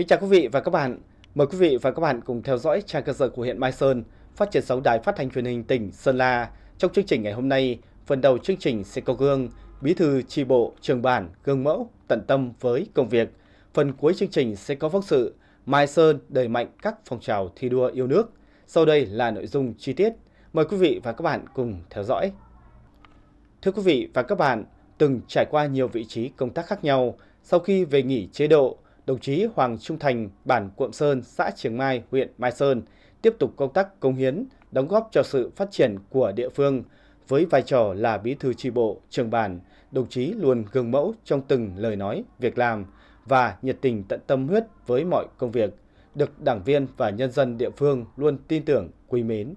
Kính chào quý vị và các bạn. Mời quý vị và các bạn cùng theo dõi trang cơ sở của huyện Mai Sơn, phát triển sóng đài phát thanh truyền hình tỉnh Sơn La. Trong chương trình ngày hôm nay, phần đầu chương trình sẽ có gương bí thư tri bộ, trường bản, gương mẫu, tận tâm với công việc. Phần cuối chương trình sẽ có phóng sự Mai Sơn đẩy mạnh các phong trào thi đua yêu nước. Sau đây là nội dung chi tiết. Mời quý vị và các bạn cùng theo dõi. Thưa quý vị và các bạn, từng trải qua nhiều vị trí công tác khác nhau, sau khi về nghỉ chế độ, đồng chí Hoàng Trung Thành, bản Cuộm Sơn, xã Trường Mai, huyện Mai Sơn, tiếp tục công tác công hiến, đóng góp cho sự phát triển của địa phương. Với vai trò là bí thư tri bộ, trường bản, đồng chí luôn gương mẫu trong từng lời nói, việc làm và nhiệt tình tận tâm huyết với mọi công việc, được đảng viên và nhân dân địa phương luôn tin tưởng, quý mến.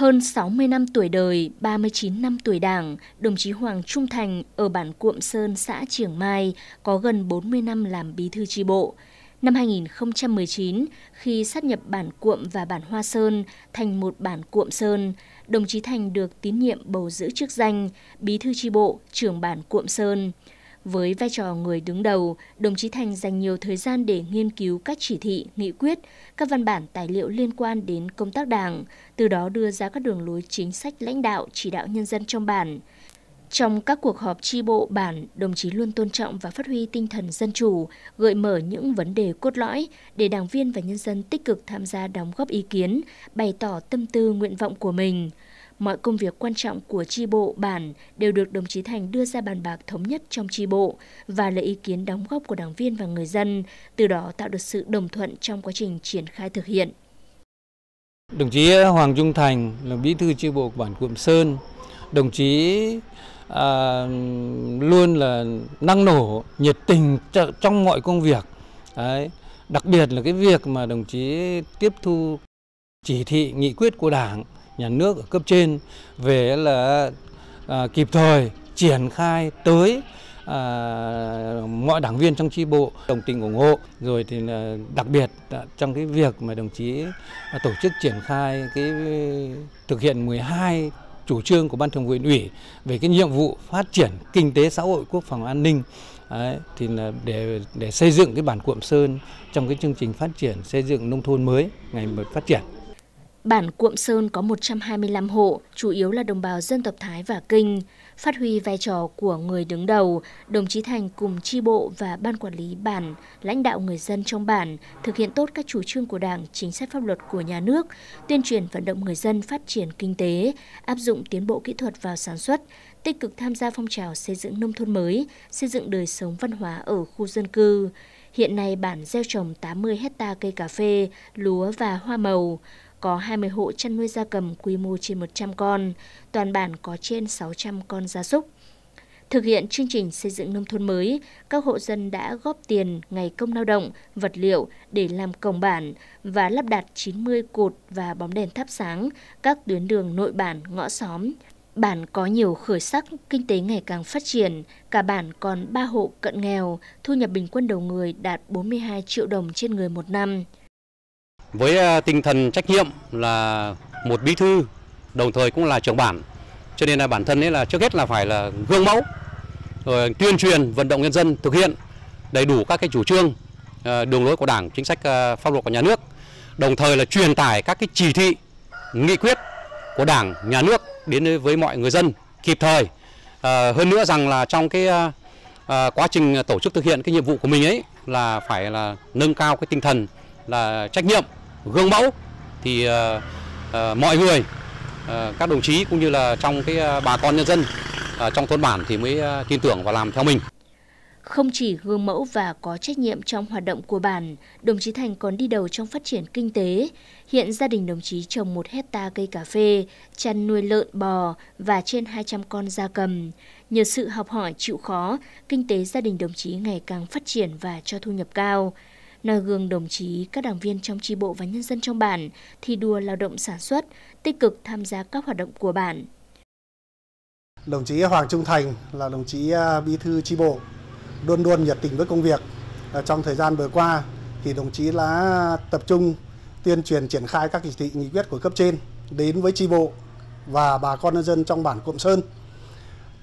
Hơn 60 năm tuổi đời, 39 năm tuổi đảng, đồng chí Hoàng Trung Thành ở bản Cuộm Sơn, xã Triển Mai có gần 40 năm làm bí thư tri bộ. Năm 2019, khi sát nhập bản Cuộm và bản Hoa Sơn thành một bản Cuộm Sơn, đồng chí Thành được tín nhiệm bầu giữ chức danh bí thư tri bộ, trưởng bản Cuộm Sơn. Với vai trò người đứng đầu, đồng chí Thành dành nhiều thời gian để nghiên cứu các chỉ thị, nghị quyết, các văn bản tài liệu liên quan đến công tác đảng, từ đó đưa ra các đường lối chính sách lãnh đạo, chỉ đạo nhân dân trong bản. Trong các cuộc họp tri bộ bản, đồng chí luôn tôn trọng và phát huy tinh thần dân chủ, gợi mở những vấn đề cốt lõi để đảng viên và nhân dân tích cực tham gia đóng góp ý kiến, bày tỏ tâm tư nguyện vọng của mình mọi công việc quan trọng của tri bộ bản đều được đồng chí Thành đưa ra bàn bạc thống nhất trong tri bộ và lấy ý kiến đóng góp của đảng viên và người dân, từ đó tạo được sự đồng thuận trong quá trình triển khai thực hiện. Đồng chí Hoàng Trung Thành là bí thư tri bộ của bản Cụm Sơn. Đồng chí à, luôn là năng nổ, nhiệt tình trong mọi công việc. Đấy. Đặc biệt là cái việc mà đồng chí tiếp thu chỉ thị nghị quyết của Đảng nhà nước ở cấp trên về là à, kịp thời triển khai tới à, mọi đảng viên trong tri bộ đồng tình ủng hộ rồi thì là đặc biệt trong cái việc mà đồng chí à, tổ chức triển khai cái thực hiện 12 chủ trương của ban thường vụ huyện ủy về cái nhiệm vụ phát triển kinh tế xã hội quốc phòng an ninh Đấy, thì là để để xây dựng cái bản Cuộm Sơn trong cái chương trình phát triển xây dựng nông thôn mới ngày một phát triển. Bản Cuộm Sơn có 125 hộ, chủ yếu là đồng bào dân tộc Thái và Kinh. Phát huy vai trò của người đứng đầu, đồng chí Thành cùng chi bộ và ban quản lý bản, lãnh đạo người dân trong bản, thực hiện tốt các chủ trương của Đảng, chính sách pháp luật của nhà nước, tuyên truyền vận động người dân phát triển kinh tế, áp dụng tiến bộ kỹ thuật vào sản xuất, tích cực tham gia phong trào xây dựng nông thôn mới, xây dựng đời sống văn hóa ở khu dân cư. Hiện nay bản gieo trồng 80 hecta cây cà phê, lúa và hoa màu có 20 hộ chăn nuôi gia cầm quy mô trên 100 con, toàn bản có trên 600 con gia súc. Thực hiện chương trình xây dựng nông thôn mới, các hộ dân đã góp tiền, ngày công lao động, vật liệu để làm cổng bản và lắp đặt 90 cột và bóng đèn thắp sáng các tuyến đường nội bản, ngõ xóm. Bản có nhiều khởi sắc, kinh tế ngày càng phát triển, cả bản còn 3 hộ cận nghèo, thu nhập bình quân đầu người đạt 42 triệu đồng trên người một năm với à, tinh thần trách nhiệm là một bí thư, đồng thời cũng là trưởng bản. Cho nên là bản thân ấy là trước hết là phải là gương mẫu, rồi tuyên truyền, vận động nhân dân thực hiện đầy đủ các cái chủ trương à, đường lối của đảng, chính sách à, pháp luật của nhà nước, đồng thời là truyền tải các cái chỉ thị, nghị quyết của đảng, nhà nước đến với mọi người dân kịp thời. Hơn nữa rằng là trong cái quá trình tổ chức thực hiện cái nhiệm vụ của mình ấy là phải là nâng cao cái tinh thần là trách nhiệm gương mẫu thì ờ, ờ, mọi người ờ, các đồng chí cũng như là trong cái bà con nhân dân trong thôn bản thì mới tin tưởng và làm theo mình. Không chỉ gương mẫu và có trách nhiệm trong hoạt động của bản, đồng chí Thành còn đi đầu trong phát triển kinh tế. Hiện gia đình đồng chí trồng một hecta cây cà phê, chăn nuôi lợn bò và trên 200 con gia cầm. Nhờ sự học hỏi chịu khó, kinh tế gia đình đồng chí ngày càng phát triển và cho thu nhập cao noi gương đồng chí các đảng viên trong tri bộ và nhân dân trong bản thi đua lao động sản xuất, tích cực tham gia các hoạt động của bản. Đồng chí Hoàng Trung Thành là đồng chí à, bí thư tri bộ, luôn luôn nhiệt tình với công việc. À, trong thời gian vừa qua thì đồng chí đã tập trung tuyên truyền triển khai các chỉ thị nghị quyết của cấp trên đến với tri bộ và bà con nhân dân trong bản Cụm Sơn.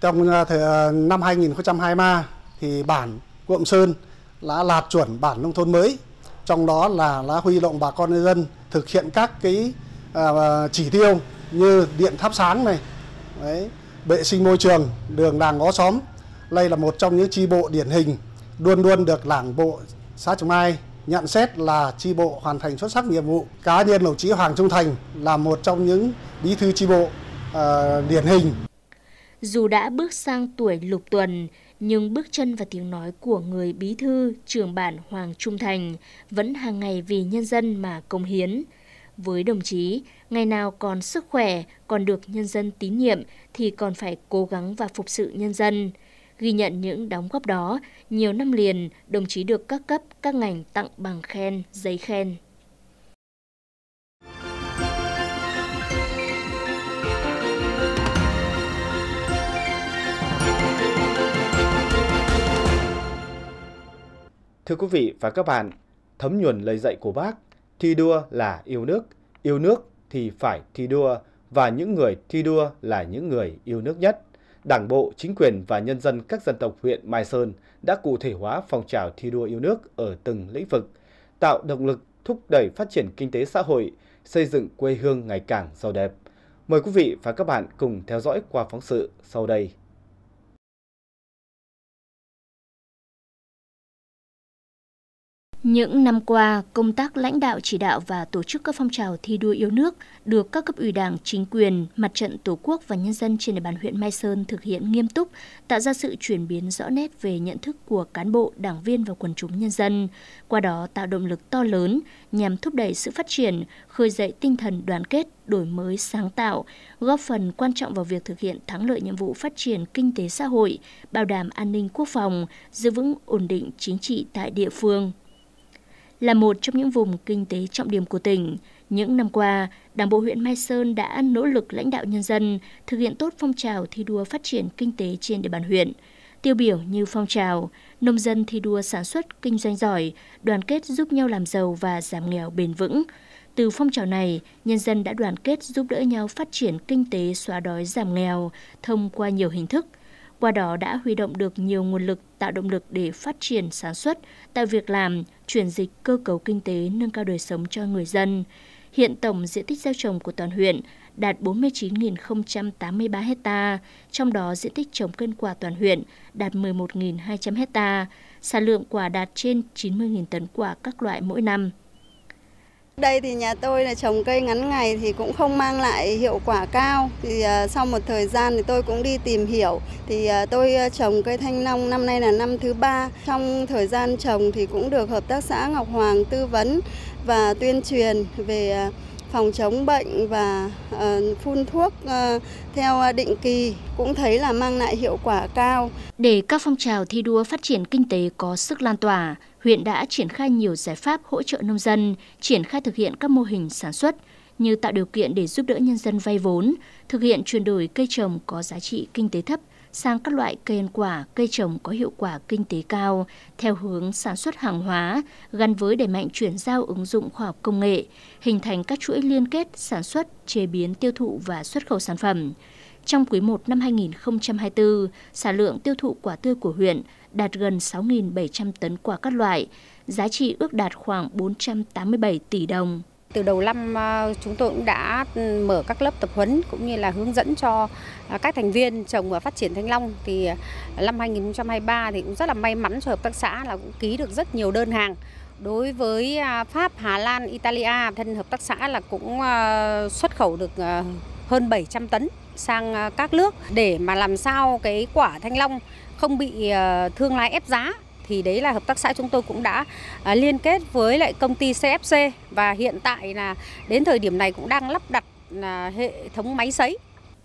Trong à, thời, năm 2023 thì bản Cụm Sơn đã lạt chuẩn bản nông thôn mới, trong đó là đã huy động bà con nhân dân thực hiện các cái à, à, chỉ tiêu như điện thắp sáng này, đấy, vệ sinh môi trường, đường làng ngõ xóm. Đây là một trong những chi bộ điển hình luôn luôn được Đảng bộ xã Trường Mai nhận xét là chi bộ hoàn thành xuất sắc nhiệm vụ. Cá nhân đồng chí Hoàng Trung Thành là một trong những bí thư chi bộ uh, điển hình. Dù đã bước sang tuổi lục tuần, nhưng bước chân và tiếng nói của người bí thư trưởng bản Hoàng Trung Thành vẫn hàng ngày vì nhân dân mà công hiến. Với đồng chí, ngày nào còn sức khỏe, còn được nhân dân tín nhiệm thì còn phải cố gắng và phục sự nhân dân. Ghi nhận những đóng góp đó, nhiều năm liền, đồng chí được các cấp, các ngành tặng bằng khen, giấy khen. Thưa quý vị và các bạn, thấm nhuần lời dạy của bác, thi đua là yêu nước, yêu nước thì phải thi đua và những người thi đua là những người yêu nước nhất. Đảng bộ, chính quyền và nhân dân các dân tộc huyện Mai Sơn đã cụ thể hóa phong trào thi đua yêu nước ở từng lĩnh vực, tạo động lực thúc đẩy phát triển kinh tế xã hội, xây dựng quê hương ngày càng giàu đẹp. Mời quý vị và các bạn cùng theo dõi qua phóng sự sau đây. Những năm qua, công tác lãnh đạo chỉ đạo và tổ chức các phong trào thi đua yêu nước được các cấp ủy đảng, chính quyền, mặt trận Tổ quốc và nhân dân trên địa bàn huyện Mai Sơn thực hiện nghiêm túc, tạo ra sự chuyển biến rõ nét về nhận thức của cán bộ, đảng viên và quần chúng nhân dân. Qua đó tạo động lực to lớn nhằm thúc đẩy sự phát triển, khơi dậy tinh thần đoàn kết, đổi mới sáng tạo, góp phần quan trọng vào việc thực hiện thắng lợi nhiệm vụ phát triển kinh tế xã hội, bảo đảm an ninh quốc phòng, giữ vững ổn định chính trị tại địa phương. Là một trong những vùng kinh tế trọng điểm của tỉnh, những năm qua, Đảng bộ huyện Mai Sơn đã nỗ lực lãnh đạo nhân dân thực hiện tốt phong trào thi đua phát triển kinh tế trên địa bàn huyện. Tiêu biểu như phong trào nông dân thi đua sản xuất kinh doanh giỏi, đoàn kết giúp nhau làm giàu và giảm nghèo bền vững. Từ phong trào này, nhân dân đã đoàn kết giúp đỡ nhau phát triển kinh tế xóa đói giảm nghèo thông qua nhiều hình thức, qua đó đã huy động được nhiều nguồn lực tạo động lực để phát triển sản xuất, tạo việc làm, chuyển dịch cơ cấu kinh tế, nâng cao đời sống cho người dân. Hiện tổng diện tích gieo trồng của toàn huyện đạt 49.083 hecta, trong đó diện tích trồng cây quả toàn huyện đạt 11.200 hecta, sản lượng quả đạt trên 90.000 tấn quả các loại mỗi năm. Đây thì nhà tôi là trồng cây ngắn ngày thì cũng không mang lại hiệu quả cao. Thì uh, sau một thời gian thì tôi cũng đi tìm hiểu. Thì uh, tôi à, trồng cây thanh long năm nay là năm thứ ba. Trong thời gian trồng thì cũng được hợp tác xã Ngọc Hoàng tư vấn và tuyên truyền về uh, phòng chống bệnh và ờ, phun thuốc ờ, theo ờ, định kỳ cũng thấy là mang lại hiệu quả cao. Để các phong trào thi đua phát triển kinh tế có sức lan tỏa, huyện đã triển khai nhiều giải pháp hỗ trợ nông dân, triển khai thực hiện các mô hình sản xuất như tạo điều kiện để giúp đỡ nhân dân vay vốn, thực hiện chuyển đổi cây trồng có giá trị kinh tế thấp sang các loại cây ăn quả, cây trồng có hiệu quả kinh tế cao, theo hướng sản xuất hàng hóa, gắn với đẩy mạnh chuyển giao ứng dụng khoa học công nghệ, hình thành các chuỗi liên kết sản xuất, chế biến, tiêu thụ và xuất khẩu sản phẩm. Trong quý 1 năm 2024, sản lượng tiêu thụ quả tươi của huyện đạt gần 6.700 tấn quả các loại, giá trị ước đạt khoảng 487 tỷ đồng. Từ đầu năm ờ, chúng tôi cũng đã mở các lớp tập huấn cũng như là hướng dẫn cho ờ, các thành viên trồng và phát triển thanh long. Thì ờ, năm 2023 thì cũng rất là may mắn cho hợp tác xã là cũng ký được rất nhiều đơn hàng. Đối với à, Pháp, Hà Lan, Italia, thân hợp tác xã là cũng xuất khẩu được hơn 700 tấn sang các nước để mà làm sao cái quả thanh long không bị thương lái ép giá thì đấy là hợp tác xã chúng tôi cũng đã à, liên kết với lại công ty CFC và hiện tại là đến thời điểm này cũng đang lắp đặt là hệ thống máy sấy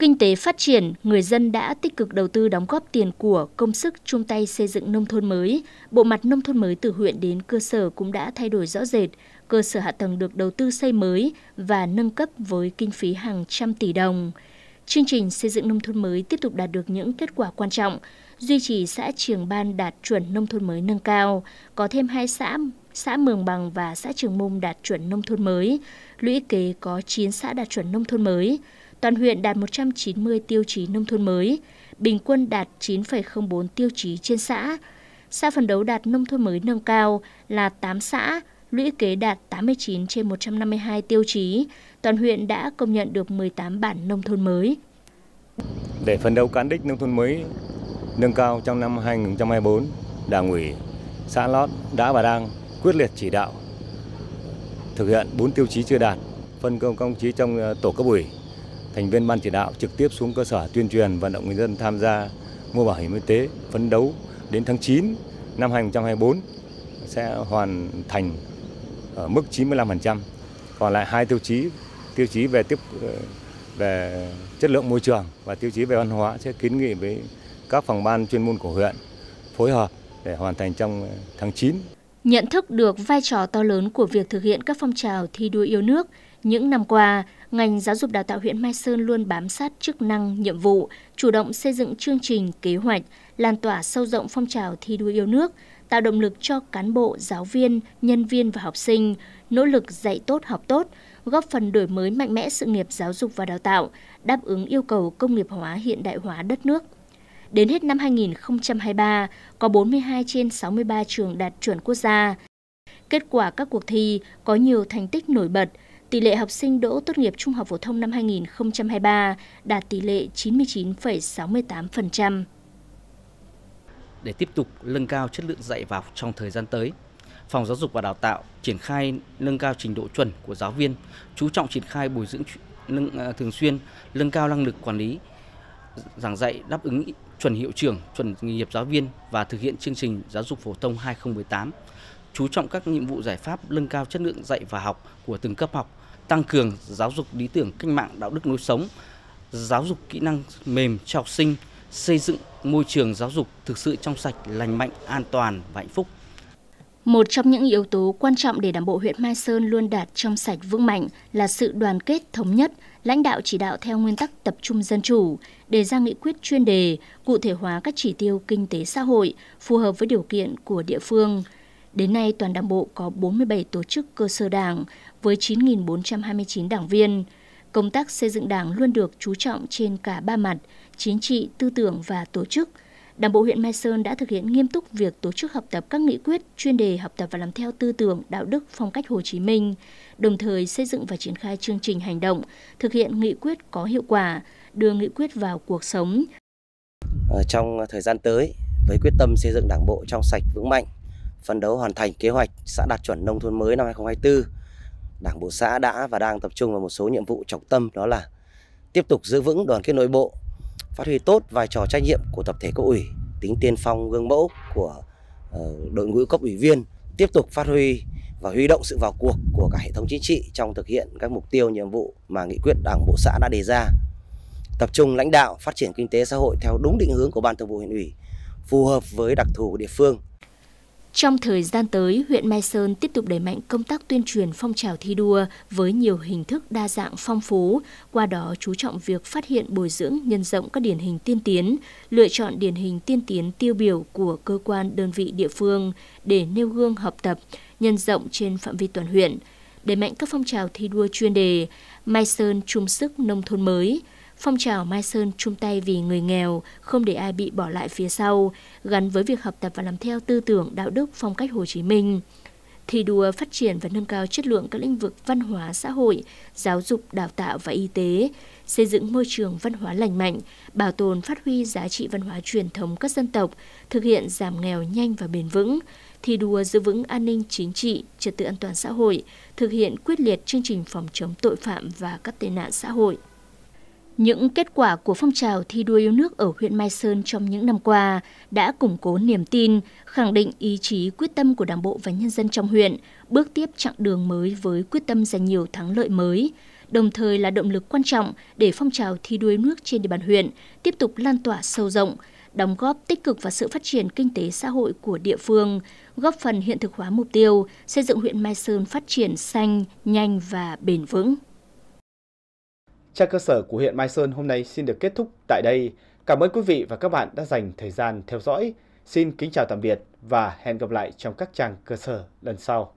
Kinh tế phát triển, người dân đã tích cực đầu tư đóng góp tiền của công sức chung tay xây dựng nông thôn mới. Bộ mặt nông thôn mới từ huyện đến cơ sở cũng đã thay đổi rõ rệt. Cơ sở hạ tầng được đầu tư xây mới và nâng cấp với kinh phí hàng trăm tỷ đồng. Chương trình xây dựng nông thôn mới tiếp tục đạt được những kết quả quan trọng, duy trì xã Trường Ban đạt chuẩn nông thôn mới nâng cao, có thêm hai xã xã Mường Bằng và xã Trường Mông đạt chuẩn nông thôn mới, lũy kế có 9 xã đạt chuẩn nông thôn mới, toàn huyện đạt 190 tiêu chí nông thôn mới. bình quân đạt 9,04 tiêu chí trên xã. Xã phấn đấu đạt nông thôn mới nâng cao là 8 xã, lũy kế đạt 89 trên 152 tiêu chí. Toàn huyện đã công nhận được 18 bản nông thôn mới. Để phấn đấu cán đích nông thôn mới nâng cao trong năm 2024, Đảng ủy xã Lót đã và đang quyết liệt chỉ đạo thực hiện 4 tiêu chí chưa đạt, phân công công chí trong ờ, tổ cấp ủy, thành viên ban chỉ đạo trực tiếp xuống cơ sở tuyên truyền vận động người dân tham gia mua bảo hiểm y tế, phấn đấu đến tháng 9 năm 2024 sẽ hoàn thành ở mức 95%. Còn lại hai tiêu chí, tiêu chí về tiếp ờ, về chất lượng môi trường và tiêu chí về văn hóa sẽ kiến nghị với các phòng ban chuyên môn của huyện phối hợp để hoàn thành trong ờ, tháng 9. Nhận thức được vai trò to lớn của việc thực hiện các phong trào thi đua yêu nước, những năm qua, ngành giáo dục đào tạo huyện Mai Sơn luôn bám sát chức năng, nhiệm vụ, chủ động xây dựng chương trình, kế hoạch, lan tỏa sâu rộng phong trào thi đua yêu nước, tạo động lực cho cán bộ, giáo viên, nhân viên và học sinh nỗ lực dạy tốt học tốt, góp phần đổi mới mạnh mẽ sự nghiệp giáo dục và đào tạo, đáp ứng yêu cầu công nghiệp hóa hiện đại hóa đất nước. Đến hết năm 2023, có 42 trên 63 trường đạt chuẩn quốc gia. Kết quả các cuộc thi có nhiều thành tích nổi bật, tỷ lệ học sinh đỗ tốt nghiệp trung học phổ thông năm 2023 đạt tỷ lệ 99,68%. Để tiếp tục nâng cao chất lượng dạy và học trong thời gian tới, Phòng Giáo dục và Đào tạo triển khai nâng cao trình độ chuẩn của giáo viên, chú trọng triển khai bồi dưỡng nâng, à, thường xuyên, nâng cao năng lực quản lý, giảng dạy đáp ứng chuẩn hiệu trưởng, chuẩn nghề nghiệp giáo viên và thực hiện chương trình giáo dục phổ thông 2018, chú trọng các nhiệm vụ giải pháp nâng cao chất lượng dạy và học của từng cấp học, tăng cường giáo dục lý tưởng cách mạng đạo đức lối sống, giáo dục kỹ năng mềm cho học sinh, xây dựng môi trường giáo dục thực sự trong sạch, lành mạnh, an toàn và hạnh phúc. Một trong những yếu tố quan trọng để Đảng bộ huyện Mai Sơn luôn đạt trong sạch vững mạnh là sự đoàn kết thống nhất, lãnh đạo chỉ đạo theo nguyên tắc tập trung dân chủ, đề ra nghị quyết chuyên đề, cụ thể hóa các chỉ tiêu kinh tế xã hội phù hợp với điều kiện của địa phương. Đến nay, toàn Đảng bộ có 47 tổ chức cơ sở đảng với 9.429 đảng viên. Công tác xây dựng đảng luôn được chú trọng trên cả ba mặt, chính trị, tư tưởng và tổ chức – Đảng bộ huyện Mai Sơn đã thực hiện nghiêm túc việc tổ chức học tập các nghị quyết, chuyên đề học tập và làm theo tư tưởng, đạo đức, phong cách Hồ Chí Minh, đồng thời xây dựng và triển khai chương trình hành động, thực hiện nghị quyết có hiệu quả, đưa nghị quyết vào cuộc sống. Ở trong thời gian tới, với quyết tâm xây dựng đảng bộ trong sạch vững mạnh, phấn đấu hoàn thành kế hoạch xã đạt chuẩn nông thôn mới năm 2024, Đảng bộ xã đã và đang tập trung vào một số nhiệm vụ trọng tâm đó là tiếp tục giữ vững đoàn kết nội bộ, phát huy tốt vai trò trách nhiệm của tập thể cấp ủy, tính tiên phong gương mẫu của ờ, đội ngũ cấp ủy viên, tiếp tục phát huy và huy động sự vào cuộc của cả hệ thống chính trị trong thực hiện các mục tiêu nhiệm vụ mà nghị quyết Đảng bộ xã đã đề ra. Tập trung lãnh đạo phát triển kinh tế xã hội theo đúng định hướng của ban thường vụ huyện ủy, phù hợp với đặc thù của địa phương trong thời gian tới, huyện Mai Sơn tiếp tục đẩy mạnh công tác tuyên truyền phong trào thi đua với nhiều hình thức đa dạng phong phú, qua đó chú trọng việc phát hiện bồi dưỡng nhân rộng các điển hình tiên tiến, lựa chọn điển hình tiên tiến tiêu biểu của cơ quan đơn vị địa phương để nêu gương học tập, nhân rộng trên phạm vi toàn huyện, đẩy mạnh các phong trào thi đua chuyên đề, Mai Sơn chung sức nông thôn mới, Phong trào Mai Sơn chung tay vì người nghèo, không để ai bị bỏ lại phía sau, gắn với việc học tập và làm theo tư tưởng đạo đức phong cách Hồ Chí Minh. Thi đua phát triển và nâng cao chất lượng các lĩnh vực văn hóa xã hội, giáo dục, đào tạo và y tế, xây dựng môi trường văn hóa lành mạnh, bảo tồn phát huy giá trị văn hóa truyền thống các dân tộc, thực hiện giảm nghèo nhanh và bền vững, thi đua giữ vững an ninh chính trị, trật tự an toàn xã hội, thực hiện quyết liệt chương trình phòng chống tội phạm và các tệ nạn xã hội. Những kết quả của phong trào thi đua yêu nước ở huyện Mai Sơn trong những năm qua đã củng cố niềm tin, khẳng định ý chí quyết tâm của Đảng bộ và nhân dân trong huyện, bước tiếp chặng đường mới với quyết tâm giành nhiều thắng lợi mới, đồng thời là động lực quan trọng để phong trào thi đua yêu nước trên địa bàn huyện tiếp tục lan tỏa sâu rộng, đóng góp tích cực vào sự phát triển kinh tế xã hội của địa phương, góp phần hiện thực hóa mục tiêu xây dựng huyện Mai Sơn phát triển xanh, nhanh và bền vững. Trang cơ sở của huyện Mai Sơn hôm nay xin được kết thúc tại đây. Cảm ơn quý vị và các bạn đã dành thời gian theo dõi. Xin kính chào tạm biệt và hẹn gặp lại trong các trang cơ sở lần sau.